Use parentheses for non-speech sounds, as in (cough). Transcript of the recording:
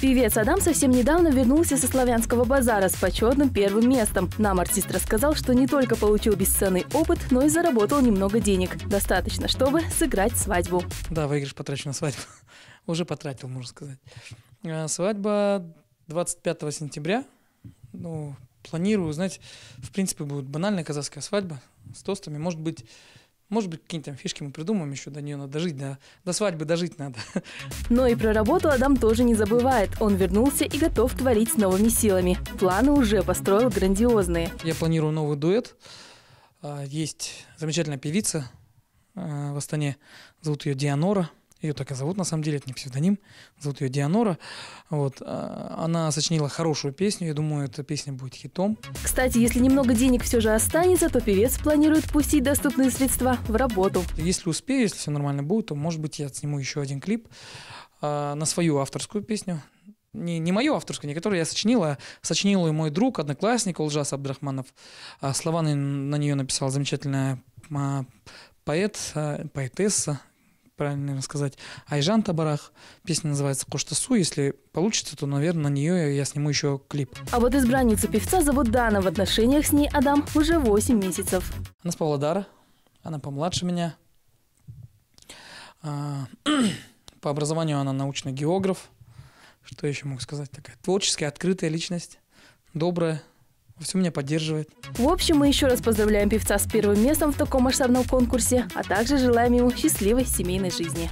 Певец Адам совсем недавно вернулся со славянского базара с почетным первым местом. Нам артист рассказал, что не только получил бесценный опыт, но и заработал немного денег. Достаточно, чтобы сыграть свадьбу. Да, выигрыш потрачу на свадьбу. (laughs) Уже потратил, можно сказать. А, Свадьба 25 сентября. Ну, планирую, знаете, в принципе, будет банальная казахская свадьба с тостами. Может быть, может быть, какие-то там фишки мы придумаем еще, до нее надо дожить, до, до свадьбы дожить надо. (laughs) Но и про работу Адам тоже не забывает. Он вернулся и готов творить с новыми силами. Планы уже построил грандиозные. Я планирую новый дуэт. А, Есть замечательная певица а, в Астане, зовут ее Дианора. Ее так и зовут, на самом деле, это не псевдоним. Зовут ее Дианора. Вот. а, Она сочинила хорошую песню. Я думаю, эта песня будет хитом. Кстати, если немного денег все же останется, то певец планирует пустить доступные средства в работу. Если успею, если все нормально будет, то, может быть, я сниму еще один клип а, на свою авторскую песню. Не, не мою авторскую, не которую я сочинил, а сочинил ее мой друг, одноклассник Олжас Абдрахманов. Слова на, на нее написала замечательная поэт, поэтесса, правильно наверное, сказать, Айжан Табарах. Песня называется «Коштасу». Если получится, то, наверное, на нее я сниму еще клип. А вот избранницу певца зовут Дана. В отношениях с ней Адам уже 8 месяцев. Она с Павлодара, она помладше меня. А, (clears throat) По образованию она научный географ. Что еще могу сказать? Такая творческая, открытая личность, добрая, во всем меня поддерживает. В общем, мы еще раз поздравляем певца с первым местом в таком масштабном конкурсе, а также желаем ему счастливой семейной жизни.